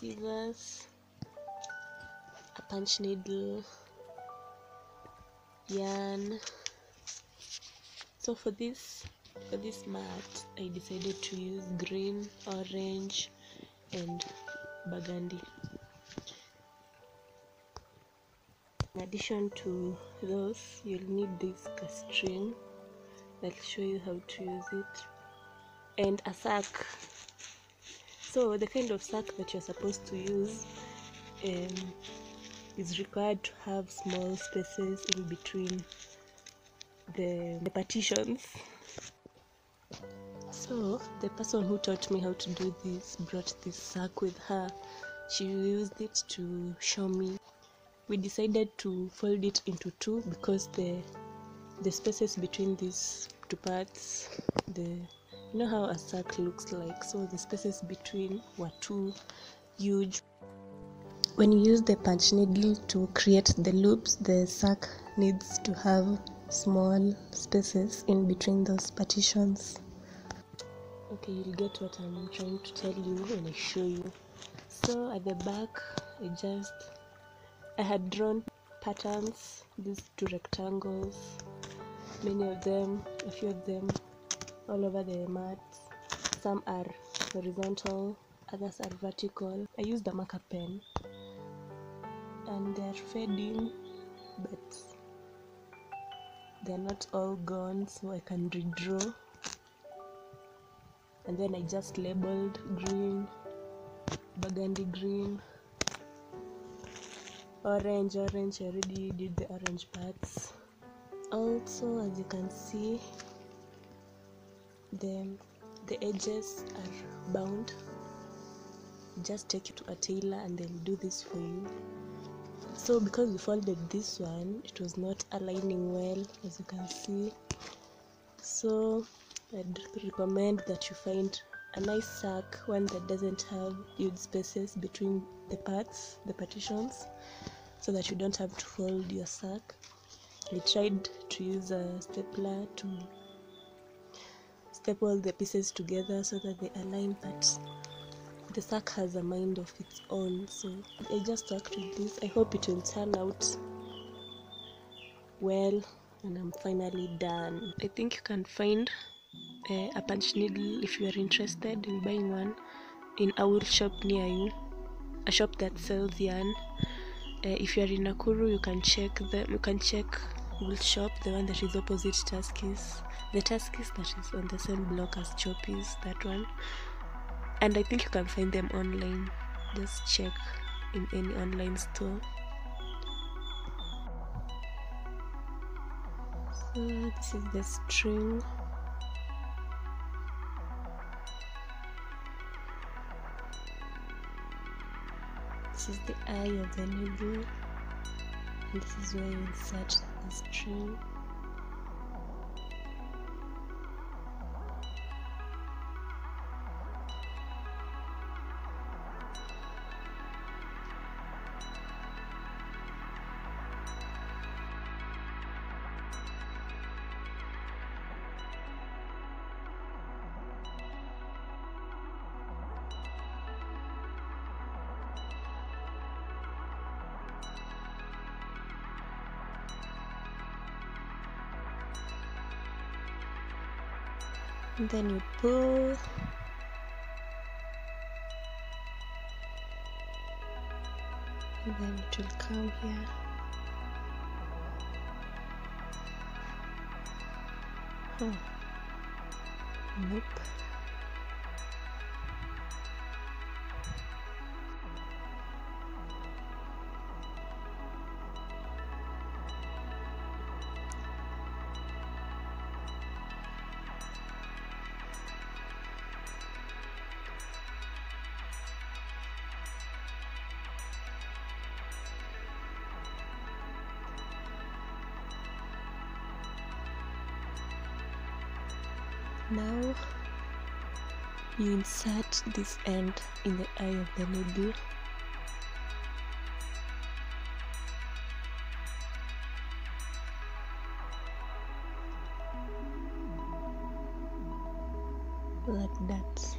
scissors a punch needle. Yarn so for this for this mat i decided to use green orange and burgundy. In addition to those you'll need this string i'll show you how to use it. And a sack so the kind of sack that you're supposed to use um, is required to have small spaces in between the, the partitions. So the person who taught me how to do this brought this sack with her. She used it to show me. We decided to fold it into two because the the spaces between these two parts the you know how a sack looks like? So the spaces between were too huge. When you use the punch needle to create the loops the sack needs to have small spaces in between those partitions. Okay you'll get what i'm trying to tell you when i show you. So at the back i just i had drawn patterns these two rectangles many of them a few of them all over the mat. Some are horizontal others are vertical. I used a marker pen. And they're fading but they're not all gone so i can redraw. And then i just labeled green burgundy green orange orange i already did the orange parts. Also as you can see the the edges are bound. Just take it to a tailor and they'll do this for you. So because we folded this one it was not aligning well as you can see. So i'd recommend that you find a nice sack one that doesn't have huge spaces between the parts the partitions so that you don't have to fold your sack. I tried to use a stapler to staple the pieces together so that they align but the sack has a mind of its own. So i just worked with this. I hope it will turn out well and i'm finally done. I think you can find uh, a punch needle if you are interested in buying one in a wool shop near you a shop that sells yarn. Uh, if you are in nakuru you can check the you can check wool shop the one that is opposite Tuskys the Tuskys that is on the same block as choppies that one. And i think you can find them online. Just check in any online store. So this is the string. This is the eye of the needle. And this is where you insert the string and then you pull. And then it will come here. Oh nope Now you insert this end in the eye of the needle like that.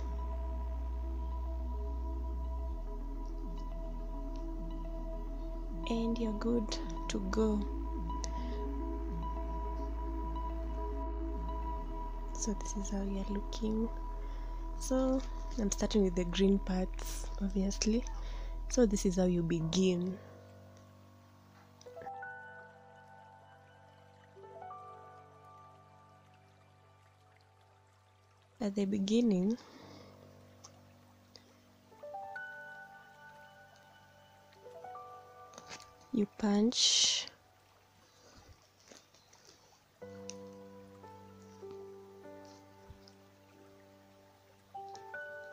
And you're good to go. So this is how you're looking. So i'm starting with the green parts obviously. So this is how you begin. At the beginning you punch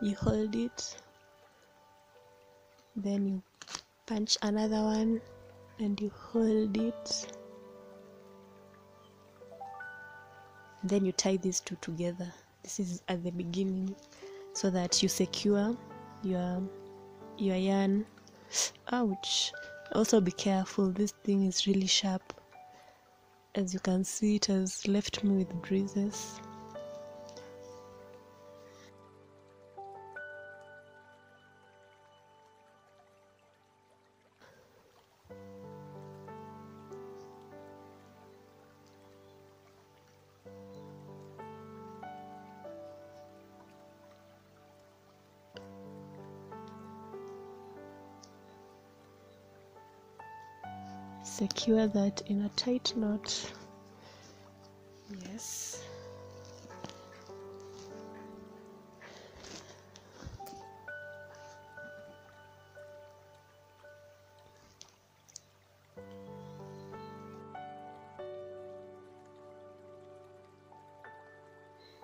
you hold it. Then you punch another one and you hold it. Then you tie these two together. This is at the beginning so that you secure your your yarn. Ouch. Also be careful. This thing is really sharp. As you can see it has left me with bruises secure that in a tight knot. Yes.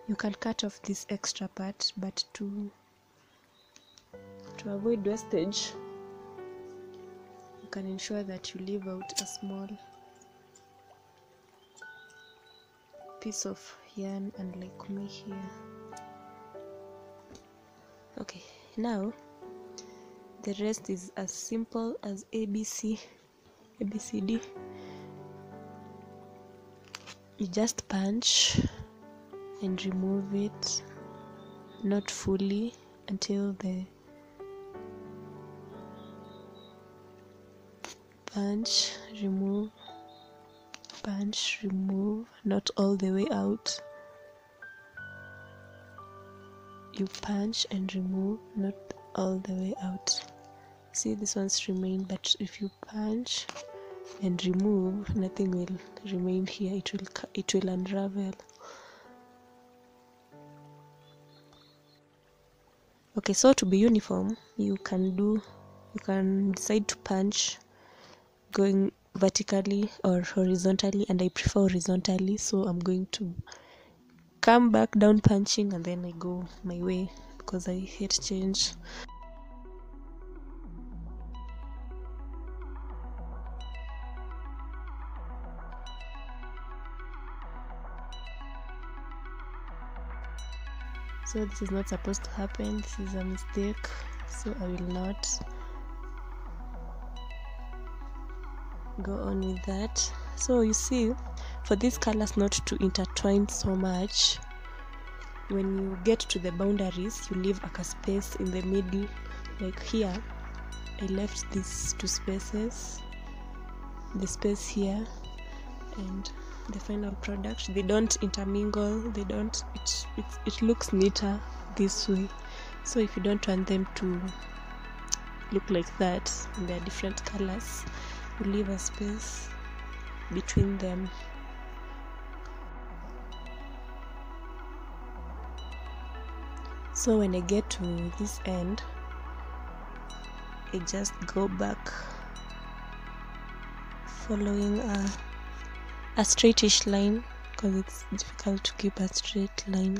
You can cut off this extra part but to to avoid wastage can ensure that you leave out a small piece of yarn and like me here. Okay now the rest is as simple as abc abcd you just punch and remove it not fully until the punch remove punch remove not all the way out. You punch and remove not all the way out. See this one's remain but if you punch and remove nothing will remain here. It will it will unravel. Okay so to be uniform you can do you can decide to punch going vertically or horizontally and i prefer horizontally so i'm going to come back down punching and then i go my way because i hate change. So this is not supposed to happen. This is a mistake. So i will not go on with that. So you see for these colors not to intertwine so much when you get to the boundaries you leave a space in the middle like here. I left these two spaces the space here and the final product. They don't intermingle they don't it, it, it looks neater this way. So if you don't want them to look like that and they're different colors you leave a space between them. So when i get to this end i just go back following a a straightish line because it's difficult to keep a straight line